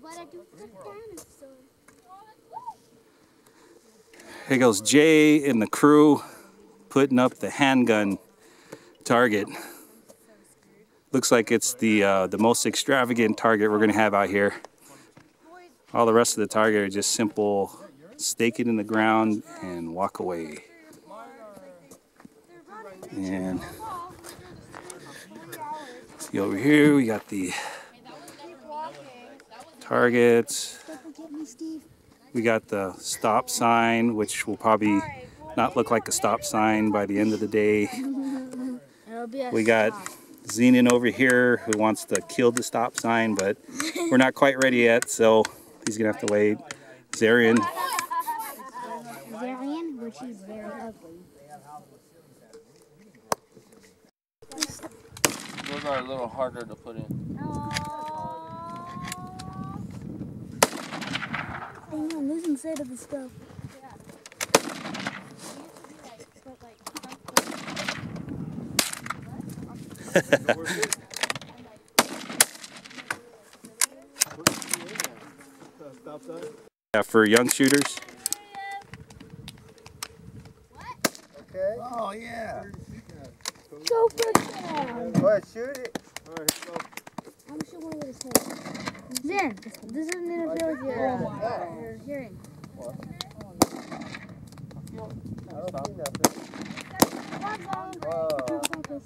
what I do for the dinosaur. Here goes Jay and the crew putting up the handgun target. Looks like it's the uh, the most extravagant target we're gonna have out here. All the rest of the target are just simple stake it in the ground and walk away. And see over here we got the targets. Don't forget me, Steve. We got the stop sign, which will probably not look like a stop sign by the end of the day. It'll be a We got Zenon over here who wants to kill the stop sign, but we're not quite ready yet, so he's gonna have to wait. Zarian, Zarian, which is very ugly. Those are a little harder to put in. Dang, I'm losing sight of the stuff. yeah, for young shooters. Oh, yeah. Go for down. Go ahead, shoot it. Zen, this doesn't interfere with your, uh, your hearing. I don't see nothing. Oh. Focus.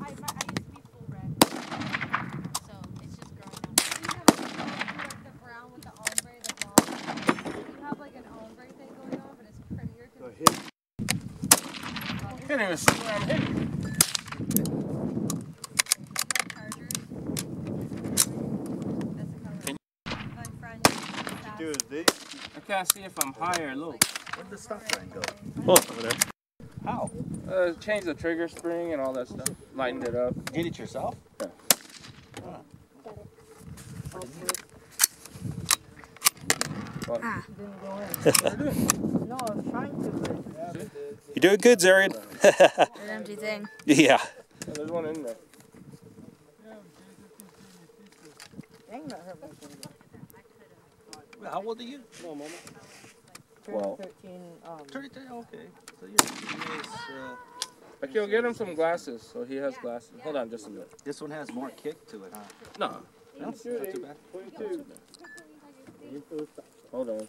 I, I used to be full red. So it's just growing up. You have like the brown with the ombre, the blonde. You have like an ombre thing going on, but it's prettier because You can't even see where I'm hitting. chargers. That's the color. Can My friend used Do that. is this. I can't see if I'm high or low. Where'd the stop sign go? Oh, over there. How? Uh, change the trigger spring and all that stuff. Lightened it up. Did it yourself? You're doing good, Zarian. An empty thing. yeah. Yeah, there's one in there. How old are you? Well, 33, okay. So you're, yes, uh, like you'll get him some glasses, so he has glasses. Hold on just a minute. this one has more kick to it, huh? No, No, not too bad. hold on.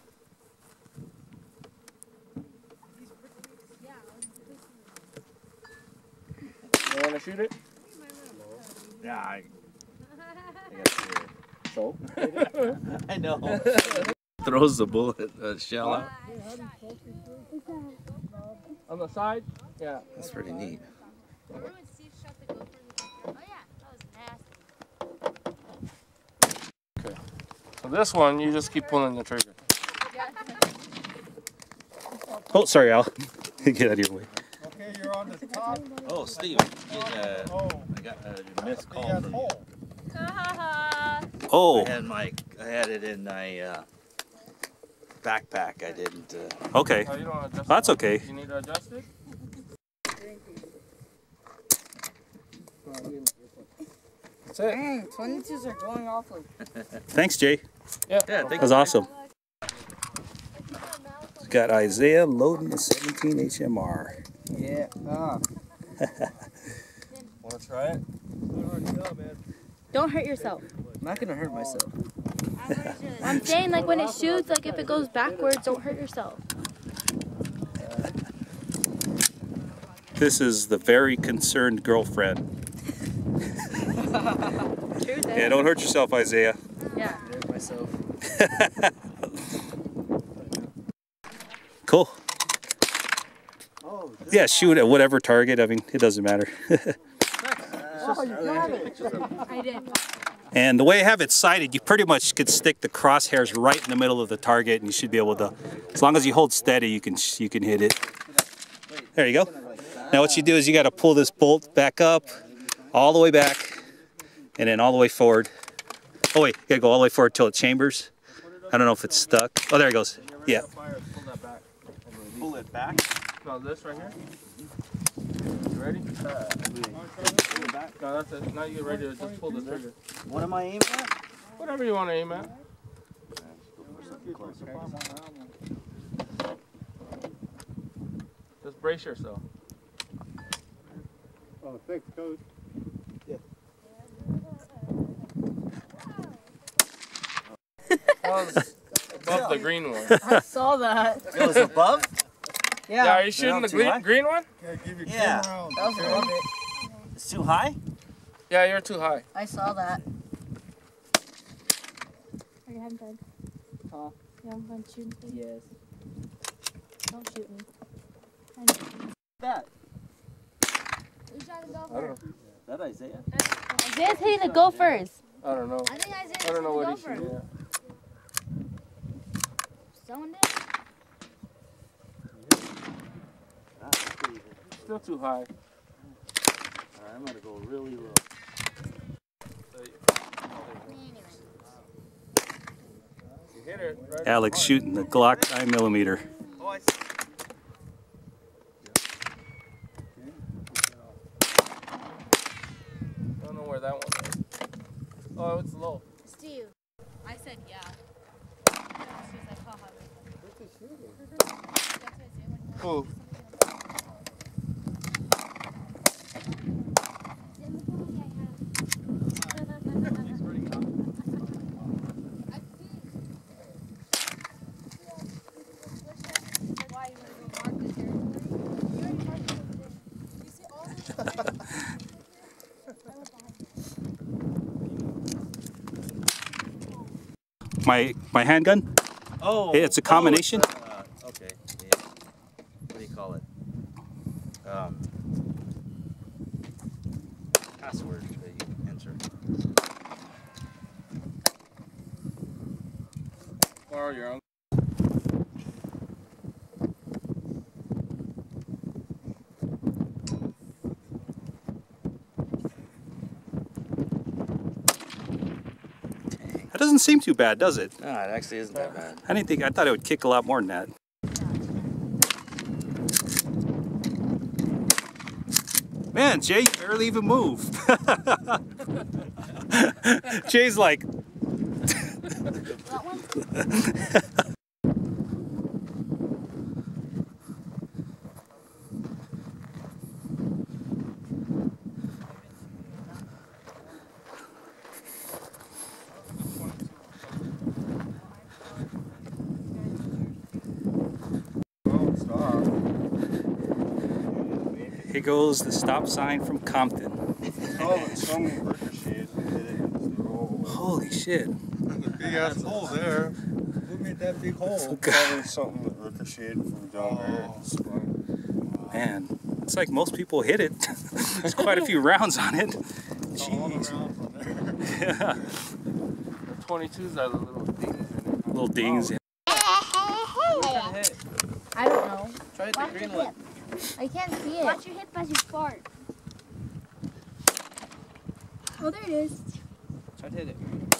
You want to shoot it? Yeah, I, I got So. I know. Throws the bullet uh, shell out. On the side? Yeah. That's pretty neat. Remember when Steve shot the GoPro in the Oh yeah, that was nasty. So this one, you just keep pulling the trigger. Oh, sorry, Al. Get out of your way. Okay, you're on the top. Oh, Steve, get, uh, Oh, I got a missed call from you. Hole. Oh, I had my, I had it in my uh, backpack. I didn't. Uh, okay. Oh, you don't adjust That's it? okay. You need to adjust it? That's it. Dang, 22s are going off like Thanks, Jay. Yeah. yeah, That was awesome. We got Isaiah loading the 17 HMR. Yeah. Ah. Want to try it? Don't hurt yourself. I'm not gonna hurt myself. I'm saying like when it shoots, like if it goes backwards, don't hurt yourself. This is the very concerned girlfriend. Yeah, don't hurt yourself, Isaiah. Yeah. Hurt myself. Cool. Oh, yeah, shoot at whatever target. I mean, it doesn't matter. Oh, you got it. I did. And the way I have it sighted, you pretty much could stick the crosshairs right in the middle of the target, and you should be able to. As long as you hold steady, you can you can hit it. There you go. Now what you do is you got to pull this bolt back up, all the way back, and then all the way forward. Oh wait, you gotta go all the way forward till it chambers. I don't know if it's stuck. Oh, there it goes. Yeah. Pull that back. pull it back. No, this right here. You ready? Pull it. No, that's it. Now you're ready to just pull the trigger. What am I aiming at? Whatever you want to aim at. Just brace yourself. Oh, thanks, coach. That was above the green one. I saw that. It was above? Yeah, Yeah, are you shooting the too green, high? green one? Yeah. that was above it. It's too high? Yeah, you're too high. I saw that. Are you having fun? Huh? You having fun shooting things? Yes. Don't shoot me. That. Who's trying to go I don't know. first? Is that Isaiah? Isaiah's hitting the gophers. I don't know. I think Isaiah's I don't know what the he's gophers. shooting at. Someone did. Still too high. Alright, I'm gonna go really low. Hit it right Alex shooting the Glock 9 millimeter. Oh, I see. Don't know where that one is. Oh, it's low. My my handgun? Oh. It's a oh, combination? uh, okay. Yeah. What do you call it? Um, password that you enter. Borrow your own. That doesn't seem too bad, does it? No, it actually isn't that bad. I didn't think I thought it would kick a lot more than that. Man, Jay, barely even move. Jay's like, here goes the stop sign from Compton. Oh, but some ricocheted and hit it into the roll. Holy shit. Big ass hole there. Who made that big hole? Probably something that ricocheted from down oh, there. Man, it's like most people hit it. There's quite a few rounds on it. All Jeez. around from there. Yeah. The 22s are the little things in it. Little dings. I don't know. Try the Watch green one. Hip. I can't see it. Watch your hip as you fart. Oh, there it is. Try to hit it.